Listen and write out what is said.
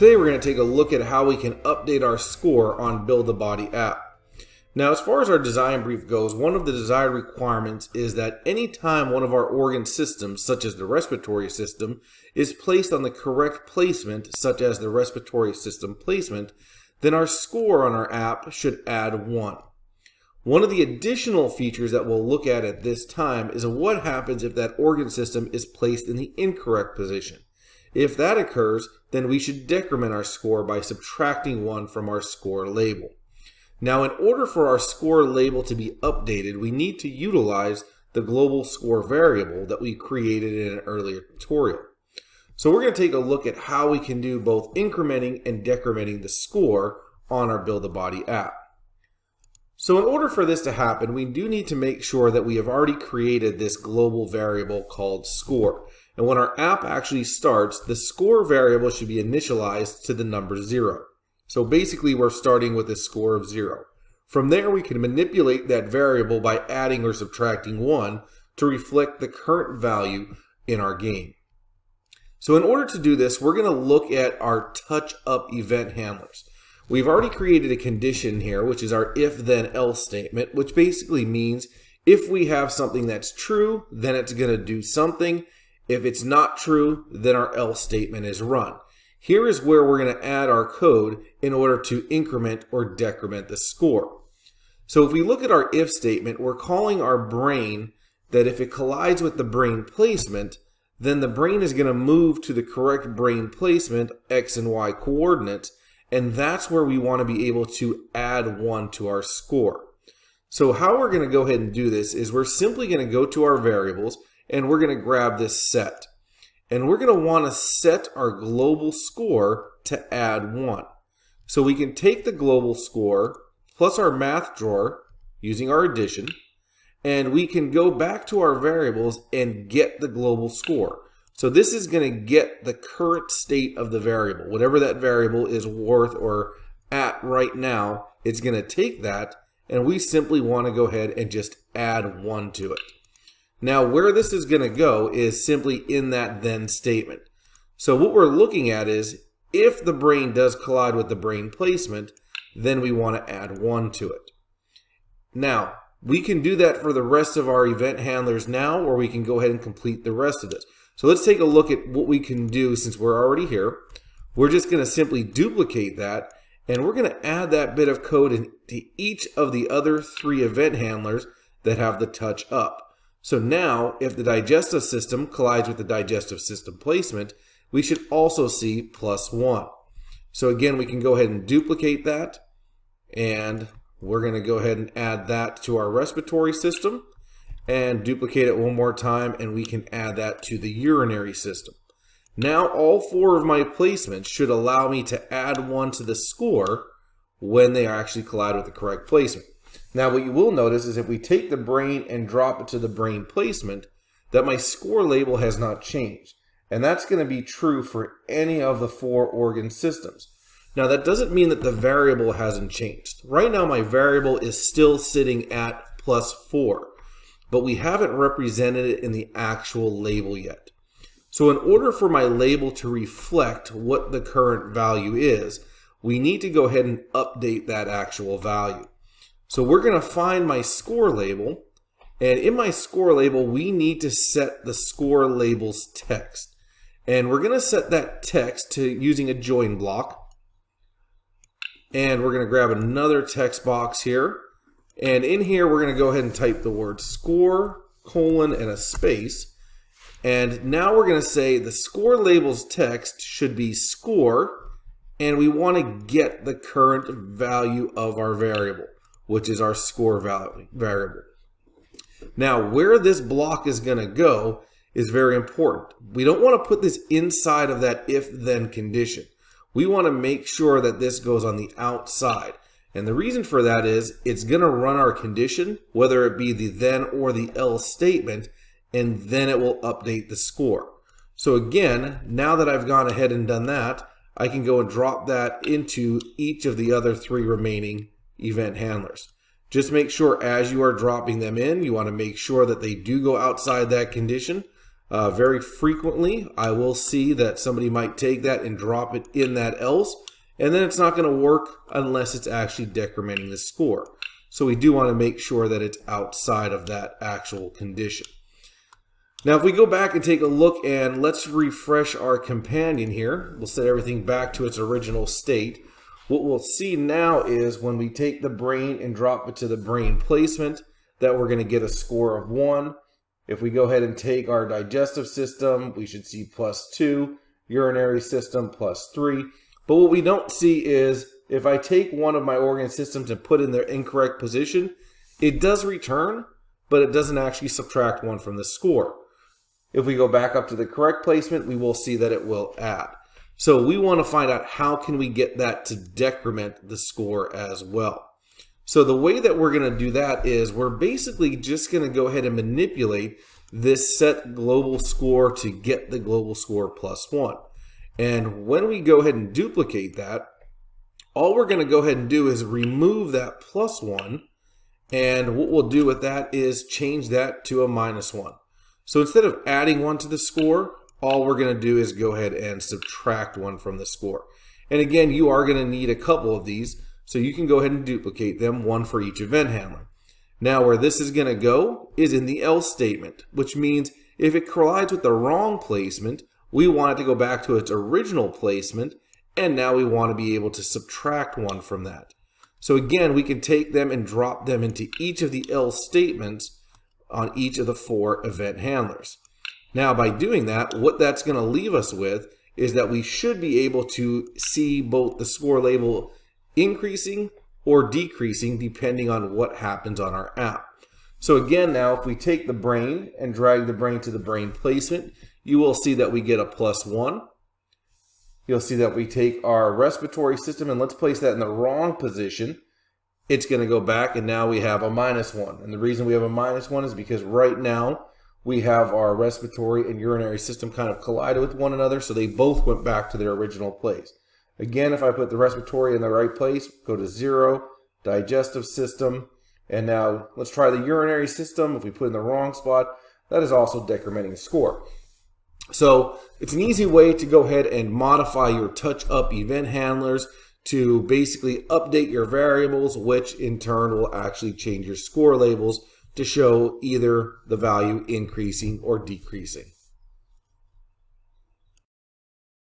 Today we're going to take a look at how we can update our score on Build the Body app. Now as far as our design brief goes, one of the desired requirements is that anytime one of our organ systems, such as the respiratory system, is placed on the correct placement, such as the respiratory system placement, then our score on our app should add 1. One of the additional features that we'll look at at this time is what happens if that organ system is placed in the incorrect position. If that occurs, then we should decrement our score by subtracting 1 from our score label. Now, in order for our score label to be updated, we need to utilize the global score variable that we created in an earlier tutorial. So we're going to take a look at how we can do both incrementing and decrementing the score on our Build a Body app. So in order for this to happen, we do need to make sure that we have already created this global variable called score. And when our app actually starts, the score variable should be initialized to the number zero. So basically we're starting with a score of zero. From there we can manipulate that variable by adding or subtracting one to reflect the current value in our game. So in order to do this, we're going to look at our touch up event handlers. We've already created a condition here, which is our if then else statement, which basically means if we have something that's true, then it's going to do something. If it's not true, then our else statement is run. Here is where we're going to add our code in order to increment or decrement the score. So if we look at our if statement, we're calling our brain that if it collides with the brain placement, then the brain is going to move to the correct brain placement, x and y coordinates, and that's where we want to be able to add one to our score. So how we're going to go ahead and do this is we're simply going to go to our variables, and we're going to grab this set. And we're going to want to set our global score to add 1. So we can take the global score plus our math drawer using our addition, and we can go back to our variables and get the global score. So this is going to get the current state of the variable. Whatever that variable is worth or at right now, it's going to take that, and we simply want to go ahead and just add 1 to it. Now, where this is going to go is simply in that then statement. So what we're looking at is if the brain does collide with the brain placement, then we want to add 1 to it. Now, we can do that for the rest of our event handlers now, or we can go ahead and complete the rest of this. So let's take a look at what we can do since we're already here. We're just going to simply duplicate that, and we're going to add that bit of code into each of the other three event handlers that have the touch up. So now, if the digestive system collides with the digestive system placement, we should also see plus 1. So again, we can go ahead and duplicate that, and we're going to go ahead and add that to our respiratory system, and duplicate it one more time, and we can add that to the urinary system. Now all four of my placements should allow me to add one to the score when they actually collide with the correct placement. Now, what you will notice is if we take the brain and drop it to the brain placement, that my score label has not changed. And that's going to be true for any of the four organ systems. Now, that doesn't mean that the variable hasn't changed. Right now, my variable is still sitting at plus 4, but we haven't represented it in the actual label yet. So in order for my label to reflect what the current value is, we need to go ahead and update that actual value. So we're going to find my score label. And in my score label, we need to set the score label's text. And we're going to set that text to using a join block. And we're going to grab another text box here. And in here, we're going to go ahead and type the word score, colon, and a space. And now we're going to say the score label's text should be score, and we want to get the current value of our variable which is our score value, variable. Now, where this block is going to go is very important. We don't want to put this inside of that if-then condition. We want to make sure that this goes on the outside. And the reason for that is it's going to run our condition, whether it be the then or the else statement, and then it will update the score. So again, now that I've gone ahead and done that, I can go and drop that into each of the other three remaining event handlers. Just make sure as you are dropping them in, you want to make sure that they do go outside that condition. Uh, very frequently, I will see that somebody might take that and drop it in that else, and then it's not going to work unless it's actually decrementing the score. So we do want to make sure that it's outside of that actual condition. Now, if we go back and take a look and let's refresh our companion here, we'll set everything back to its original state. What we'll see now is when we take the brain and drop it to the brain placement, that we're going to get a score of 1. If we go ahead and take our digestive system, we should see plus 2, urinary system plus 3. But what we don't see is if I take one of my organ systems and put in their incorrect position, it does return, but it doesn't actually subtract 1 from the score. If we go back up to the correct placement, we will see that it will add. So we want to find out how can we get that to decrement the score as well. So the way that we're going to do that is we're basically just going to go ahead and manipulate this set global score to get the global score plus one. And when we go ahead and duplicate that, all we're going to go ahead and do is remove that plus one. And what we'll do with that is change that to a minus one. So instead of adding one to the score, all we're going to do is go ahead and subtract one from the score. And again, you are going to need a couple of these, so you can go ahead and duplicate them, one for each event handler. Now where this is going to go is in the else statement, which means if it collides with the wrong placement, we want it to go back to its original placement, and now we want to be able to subtract one from that. So again, we can take them and drop them into each of the else statements on each of the four event handlers. Now, by doing that, what that's going to leave us with is that we should be able to see both the score label increasing or decreasing depending on what happens on our app. So again, now if we take the brain and drag the brain to the brain placement, you will see that we get a plus one. You'll see that we take our respiratory system and let's place that in the wrong position it's going to go back and now we have a minus one. And the reason we have a minus one is because right now we have our respiratory and urinary system kind of collided with one another. So they both went back to their original place. Again, if I put the respiratory in the right place, go to zero, digestive system. And now let's try the urinary system. If we put in the wrong spot, that is also decrementing the score. So it's an easy way to go ahead and modify your touch up event handlers to basically update your variables, which in turn will actually change your score labels to show either the value increasing or decreasing.